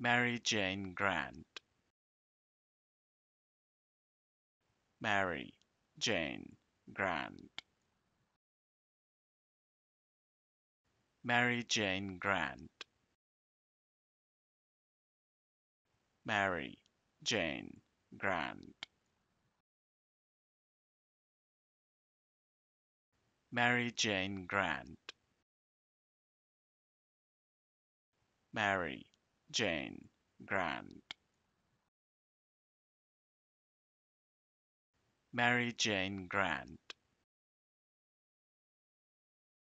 Mary Jane Grant. Mary Jane Grant. Mary Jane Grant. Mary Jane Grant. Mary Jane Grant. Mary Jane Grant. Mary Jane Grant